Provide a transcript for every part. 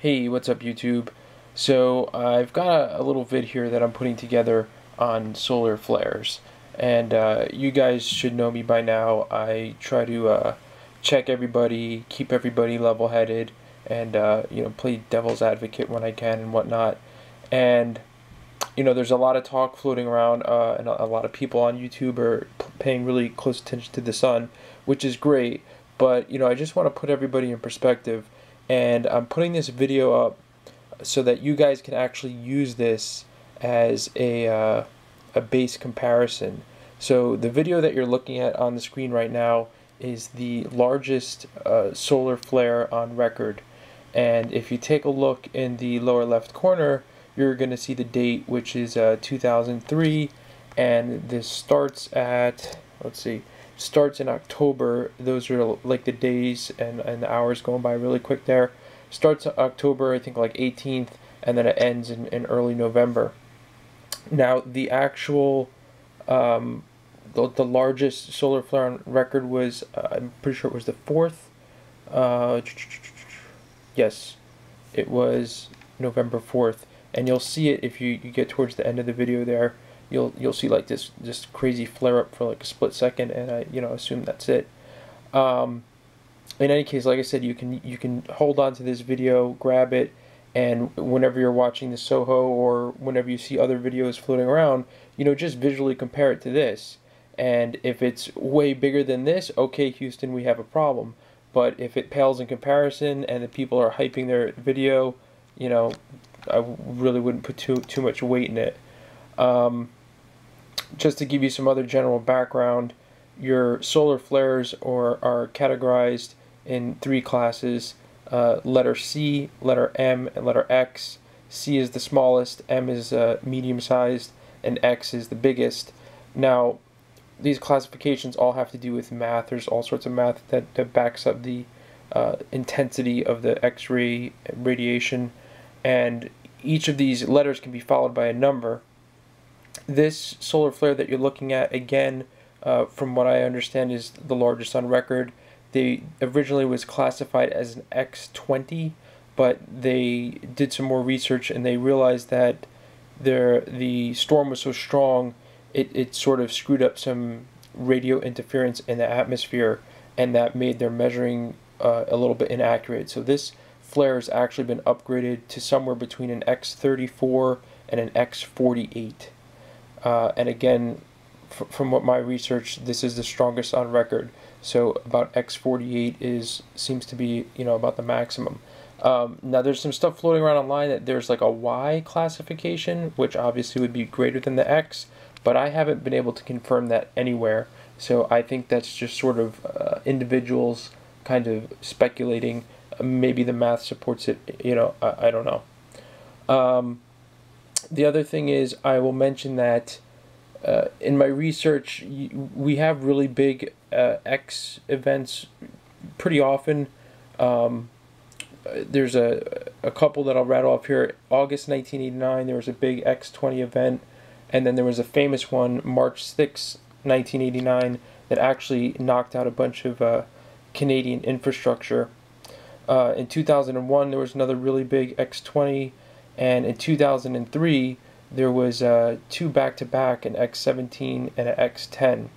Hey, what's up YouTube? So I've got a, a, little vid here that I'm putting together on solar flares. And uh, you guys should know me by now. I try to uh, check everybody, keep everybody level-headed, and uh, you know play devil's advocate when I can and whatnot. And you know there's a lot of talk floating around, uh, and a, a lot of people on YouTube are paying really close attention to the sun, which is great. But you know I just want to put everybody in perspective and I'm putting this video up so that you guys can actually use this as a, uh, a base comparison. So the video that you're looking at on the screen right now is the largest uh, solar flare on record. And if you take a look in the lower left corner, you're going to see the date, which is uh, 2003. And this starts at, let's see, starts in October. Those are like the days and, and the hours going by really quick there. Starts October, I think like 18th, and then it ends in, in early November. Now, the actual, um, the, the largest solar flare on record was, uh, I'm pretty sure it was the fourth. Uh, yes, it was November 4th. And you'll see it if you, you get towards the end of the video there you'll you'll see like this this crazy flare up for like a split second, and I you know assume that's it. Um, in any case, like I said, you can you can hold on to this video, grab it, and whenever you're watching the Soho or whenever you see other videos floating around, you know just visually compare it to this. And if it's way bigger than this, okay, Houston, we have a problem. But if it pales in comparison and the people are hyping their video, you know, I really wouldn't put too too much weight in it. Um, just to give you some other general background, your solar flares are, are categorized in three classes uh, letter C, letter M, and letter X. C is the smallest, M is uh, medium sized, and X is the biggest. Now, these classifications all have to do with math. There's all sorts of math that, that backs up the uh, intensity of the X ray radiation, and each of these letters can be followed by a number. This solar flare that you're looking at, again, uh, from what I understand, is the largest on record. They originally was classified as an X20, but they did some more research and they realized that their the storm was so strong, it, it sort of screwed up some radio interference in the atmosphere, and that made their measuring uh, a little bit inaccurate. So this flare has actually been upgraded to somewhere between an X34 and an X48. Uh, and again, from what my research, this is the strongest on record. So about X48 is seems to be you know about the maximum. Um, now there's some stuff floating around online that there's like a Y classification, which obviously would be greater than the X, but I haven't been able to confirm that anywhere. So I think that's just sort of uh, individuals kind of speculating. Maybe the math supports it. You know, I, I don't know. Um, the other thing is, I will mention that uh, in my research, we have really big uh, X events pretty often. Um, there's a, a couple that I'll rattle off here. August 1989, there was a big X20 event, and then there was a famous one, March 6, 1989, that actually knocked out a bunch of uh, Canadian infrastructure. Uh, in 2001, there was another really big X20 and in 2003, there was uh, two back-to-back, an X17 and an X10.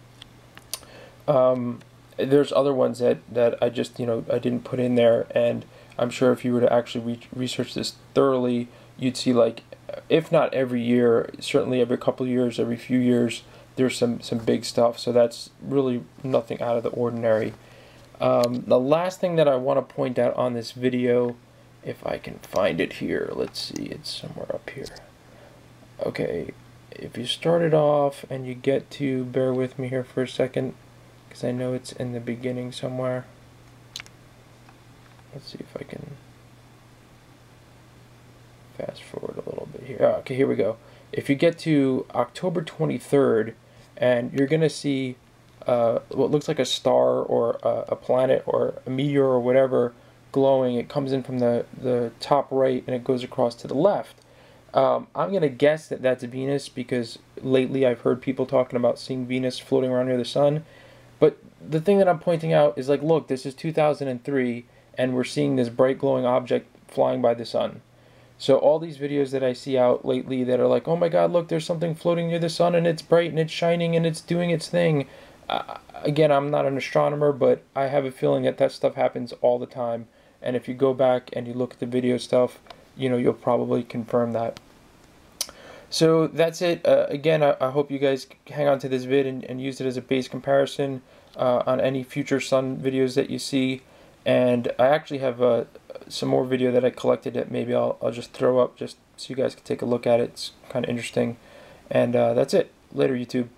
Um, there's other ones that, that I just, you know, I didn't put in there, and I'm sure if you were to actually re research this thoroughly, you'd see like, if not every year, certainly every couple years, every few years, there's some, some big stuff, so that's really nothing out of the ordinary. Um, the last thing that I want to point out on this video if I can find it here. Let's see, it's somewhere up here. Okay, if you start it off and you get to, bear with me here for a second, because I know it's in the beginning somewhere. Let's see if I can fast forward a little bit here. Okay, here we go. If you get to October 23rd, and you're going to see uh, what looks like a star or a, a planet or a meteor or whatever glowing. It comes in from the, the top right and it goes across to the left. Um, I'm going to guess that that's Venus because lately I've heard people talking about seeing Venus floating around near the sun. But the thing that I'm pointing out is like, look, this is 2003 and we're seeing this bright glowing object flying by the sun. So all these videos that I see out lately that are like, oh my god, look, there's something floating near the sun and it's bright and it's shining and it's doing its thing. Uh, again, I'm not an astronomer, but I have a feeling that that stuff happens all the time. And if you go back and you look at the video stuff, you know, you'll probably confirm that. So that's it. Uh, again, I, I, hope you guys hang on to this vid and, and use it as a base comparison uh, on any future sun videos that you see. And I actually have uh, some more video that I collected that maybe I'll, I'll just throw up just so you guys can take a look at it. It's kind of interesting. And uh, that's it. Later, YouTube.